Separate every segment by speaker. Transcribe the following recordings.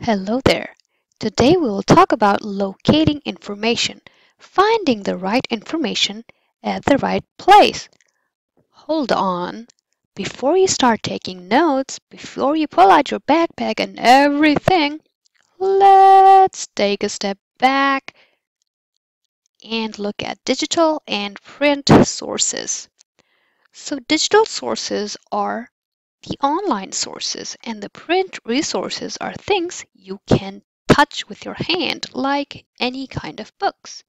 Speaker 1: Hello there. Today we will talk about locating information, finding the right information at the right place. Hold on. Before you start taking notes, before you pull out your backpack and everything, let's take a step back and look at digital and print sources. So digital sources are the online sources and the print resources are things you can touch with your hand, like any kind of books.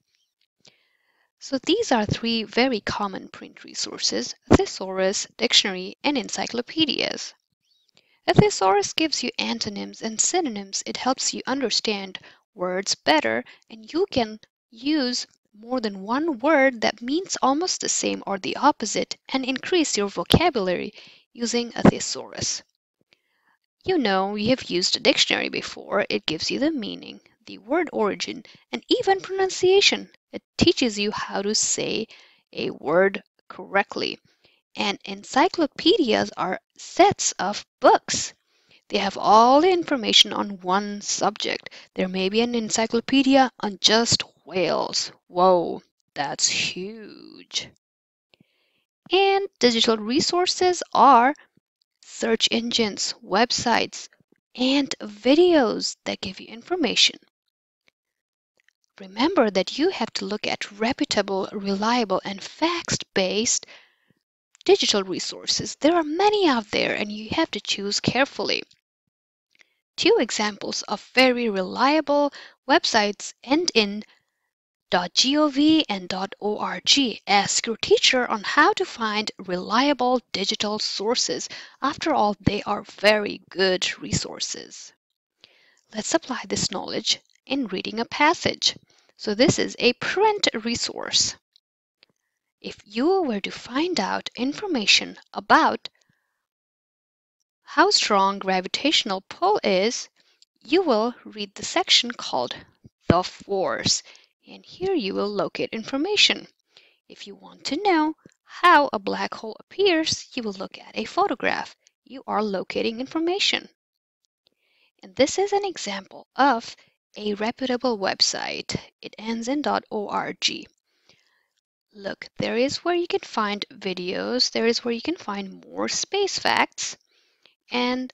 Speaker 1: So these are three very common print resources, thesaurus, dictionary, and encyclopedias. A thesaurus gives you antonyms and synonyms. It helps you understand words better and you can use more than one word that means almost the same or the opposite and increase your vocabulary using a thesaurus. You know you have used a dictionary before. It gives you the meaning, the word origin, and even pronunciation. It teaches you how to say a word correctly. And encyclopedias are sets of books. They have all the information on one subject. There may be an encyclopedia on just whales. Whoa, that's huge. And digital resources are search engines, websites, and videos that give you information. Remember that you have to look at reputable, reliable, and fact-based digital resources. There are many out there and you have to choose carefully. Two examples of very reliable websites end in .gov and .org. Ask your teacher on how to find reliable digital sources. After all, they are very good resources. Let's apply this knowledge in reading a passage. So this is a print resource. If you were to find out information about how strong gravitational pull is, you will read the section called The Force and here you will locate information. If you want to know how a black hole appears, you will look at a photograph. You are locating information. And this is an example of a reputable website. It ends in .org. Look, there is where you can find videos, there is where you can find more space facts, and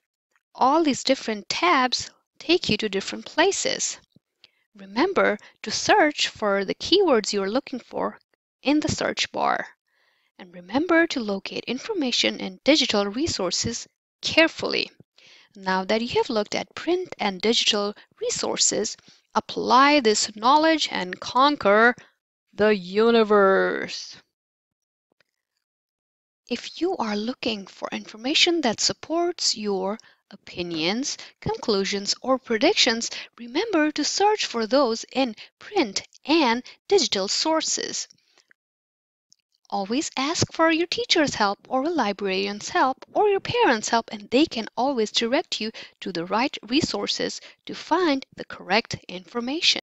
Speaker 1: all these different tabs take you to different places. Remember to search for the keywords you're looking for in the search bar. And remember to locate information in digital resources carefully. Now that you have looked at print and digital resources, apply this knowledge and conquer the universe. If you are looking for information that supports your opinions, conclusions, or predictions, remember to search for those in print and digital sources. Always ask for your teacher's help or a librarian's help or your parents' help and they can always direct you to the right resources to find the correct information.